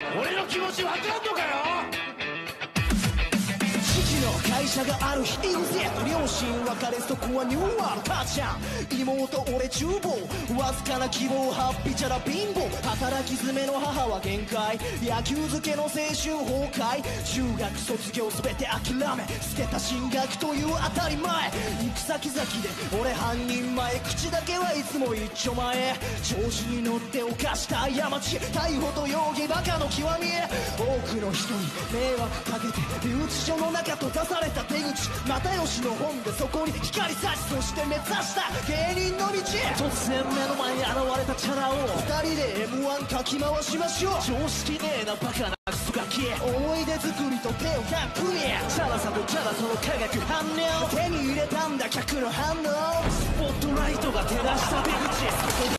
俺の気持ち分かんのかよ？父の会社がある日インセット両親別れそこはニューワール母ちゃん妹俺厨房わずかな希望ハッピーチャラ貧乏働き詰めの母は限界。野球漬けの青春崩壊。中学卒業全て諦め。捨てた進学という当たり前。先々で俺半人前口だけはいつも一丁前調子に乗って犯した過ち逮捕と容疑バカの極み多くの人に迷惑かけて留置所の中閉ざされた手口又吉の本でそこに光差しそして目指した芸人の道突然目の前に現れたチャラを二人で m 1かき回しましょう。常識ねえなバカな。が消え思い出作りと手をたっぷりチャラさとチャラさの化学反応。手に入れたんだ客の反応。スポットライトが照らした出口そこ